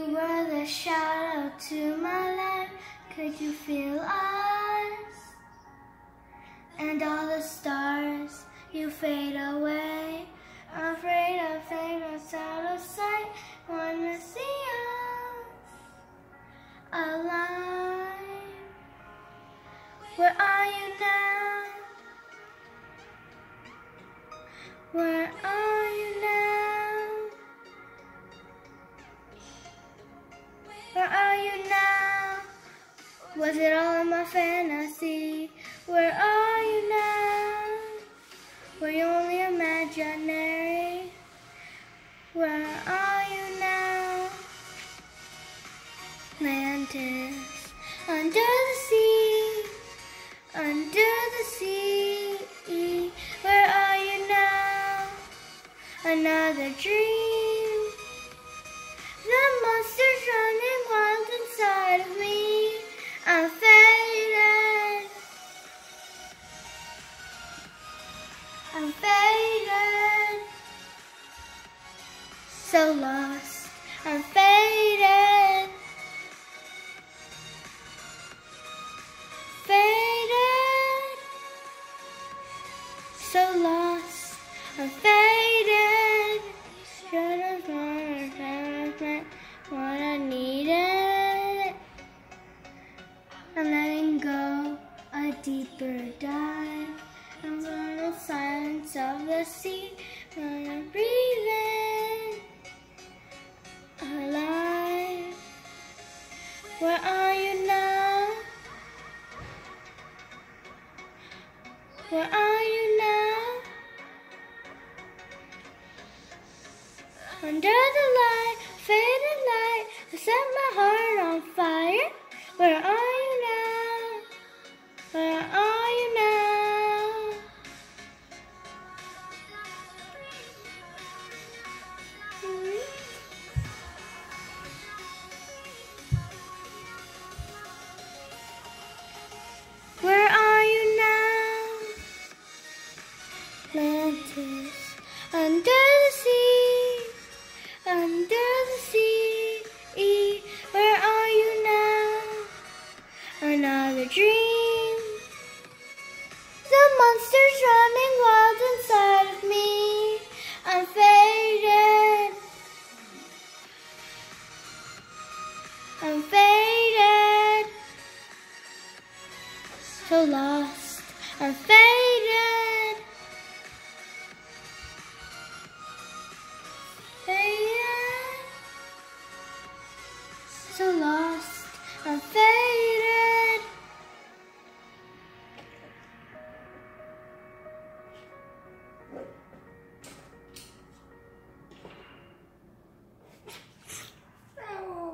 You were the shadow to my life. Could you feel us? And all the stars, you fade away. Afraid of fate, us out of sight. Wanna see us alive. Where are you now? Where are Where are you now? Was it all in my fantasy? Where are you now? Were you only imaginary? Where are you now? Atlantis, under the sea, under the sea. Where are you now? Another dream. I'm faded. So lost. I'm faded. Faded. So lost. I'm faded. Should have known what I needed. I'm letting go a deeper dive. I'm in the silence of the sea. Gonna breathe in. Alive. Where are you now? Where are you now? Under the light, faded light, I set my heart on fire. Where are Atlantis, under the sea, under the sea. Where are you now? Another dream. The monster's running wild inside of me. I'm faded. I'm faded. So lost. I'm faded. So lost. I'm faded.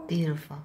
Beautiful.